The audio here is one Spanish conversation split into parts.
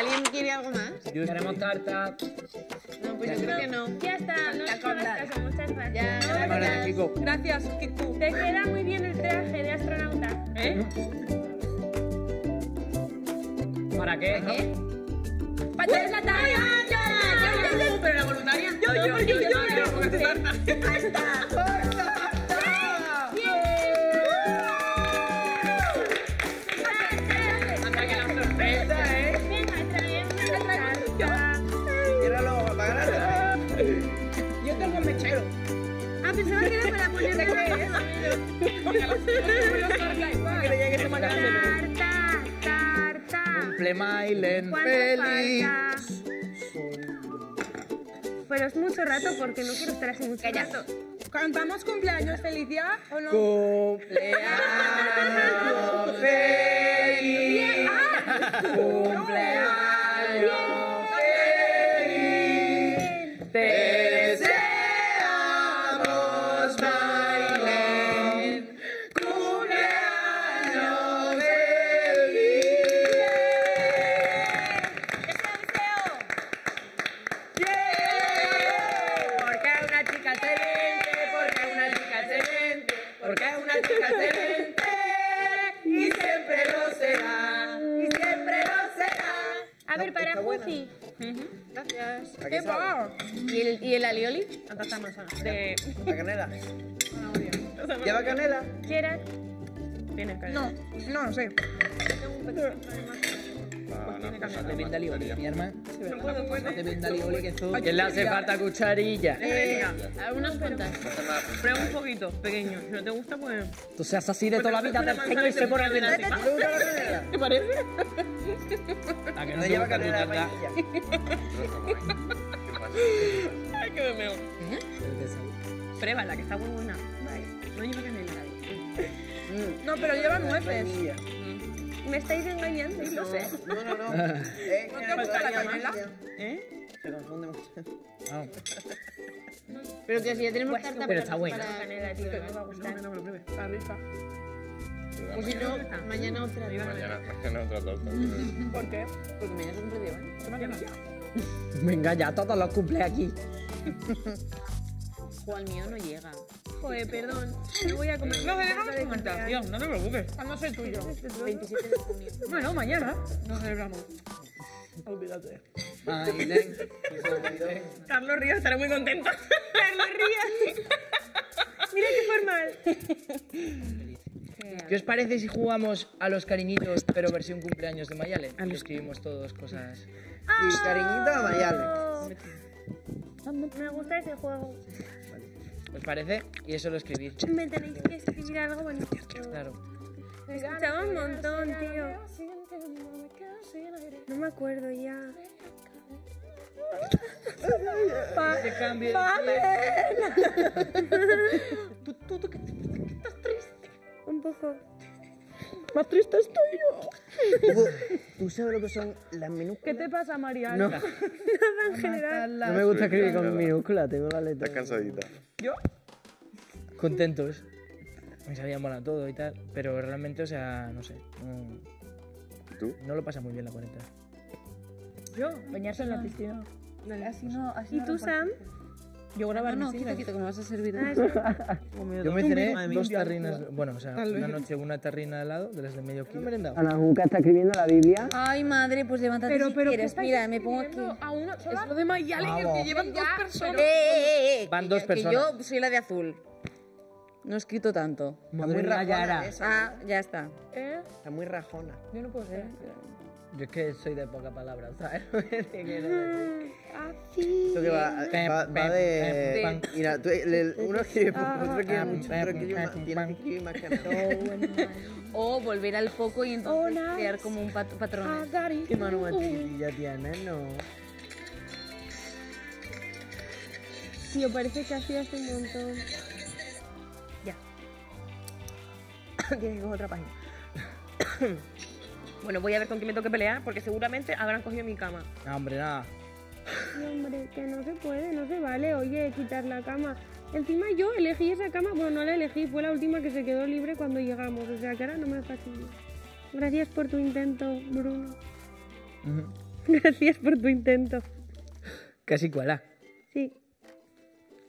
¿Alguien quiere algo más? Queremos tarta. No, pues yo creo que no. Ya está, no caso, muchas gracias. Ya, No, Gracias, Kiko. Gracias, Kiku. Te queda muy bien el traje de astronauta. ¿Eh? ¿Para qué? ¿Qué? ¡Para la talla! Pero la voluntaria. Yo, yo, yo, yo, yo. Tarta, tarta. Cumple ¿Cuánto feliz. Pero es mucho rato porque no quiero estar así mucho rato. ¿Cantamos cumpleaños feliz ya o no? Cumpleaños feliz. Cumpleaños y siempre lo será, y siempre lo será. A ver, para está buena. Jufi. Gracias. ¿A qué sabe? ¿Y el, y el alioli? Tanta manzana. De ¿La canela? ¿Lleva canela? ¿Quieres? Tiene que No, no, no. Te alioli, mi hermano. No. Te que esto. Que le hace falta cucharilla. Venga, Algunas cuantas. prueba un poquito, pequeño. Si no te gusta, pues... Tú seas así de toda la vida perfecto y se pone a vender. ¿Te la parece? ¿A que no lleva canela de. Ay, que me meo. Pruébala, que está muy buena. No lleva canela. Mm, No, pero lleva nueces. Me estáis engañando y lo sé. No, no, no. Eh, ¿No te gusta la canela? ¿Eh? Se confunde mucho. Ah, Pero que si ya tenemos tarta pero para- está buena. para- Canela, tío, me va a gustar. No, no me lo pruebes. Está rica. O si no, mañana otra. Mañana, mañana otra torta. ¿Por qué? Porque mañana es un. Venga, ya todos los cumple aquí. Mío no llega. Joder, perdón. No voy a comer. No, celebramos no te preocupes. Cuando es el tuyo. 27 de junio. Bueno, mañana nos celebramos. Olvídate. Mailén. Carlos Ríos estará muy contento. Carlos Ríos. Mira qué formal. ¿Qué os parece si jugamos a los cariñitos, pero versión cumpleaños de Mayalen? Y escribimos todos cosas. Y cariñito a Mayale. Oh, Me gusta ese juego. ¿Os parece? Y eso lo escribís. Me tenéis que escribir algo bonito. Claro. Me escuchaba un montón, tío. No me acuerdo ya. Que cambie. Un poco. Más triste estoy yo. ¿Tú, sabes lo que son las minúsculas? ¿Qué te pasa, María? No. Nada en general. No me gusta escribir con minúsculas, tengo la letra. Estás cansadita. ¿Yo? Contentos. Me sabía mola todo y tal. Pero realmente, o sea, no sé. No, ¿Tú? no lo pasa muy bien la cuarentena. Yo, bañarse en la piscina. Así no, así ¿Y tú, Sam? Yo grabar No, no, quita, quita, que me vas a servir. Ah, eso. Yo me cené dos tarrinas. Bueno, o sea, una noche una tarrina de helado, de las de medio kilo. Ana Junca está escribiendo la Biblia. Ay, madre, pues levántate Pero, si pero, ¿qué quieres. Mira, me pongo aquí. A una sola. Es lo de Mayalen, el que llevan dos personas. ¡Eh, eh, eh! Van que dos yo- personas. Que yo soy la de azul. No he escrito tanto. Madre muy mía, rajona. Ah, ya está. ¿Eh? Está muy rajona. Yo no puedo ser. Yo es que soy de poca palabra, ¿sabes? Esto que va, va, va de... Mira, tú, el- uno escribe poco, otro escribe mucho, otro escribe más. Tienes que escribir más que nada. O volver al poco y entonces crear como un pat patrón. ¿Qué mano más chiquitilla tienes? No. Tío, parece que hacías un montón. Tienes que coger otra página. bueno, voy a ver con quién me toque pelear, porque seguramente habrán cogido mi cama. No, hombre, nada. Sí, hombre, que no se puede, no se vale, oye, quitar la cama. Encima yo elegí esa cama, bueno, no la elegí, fue la última que se quedó libre cuando llegamos, o sea que ahora no me fastidio. Gracias por tu intento, Bruno. Gracias por tu intento. Casi cuala. Sí.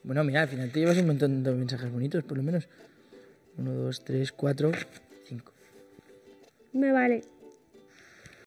Bueno, mira, al final te llevas un montón de mensajes bonitos, por lo menos. Uno, dos, tres, cuatro, cinco. Me vale.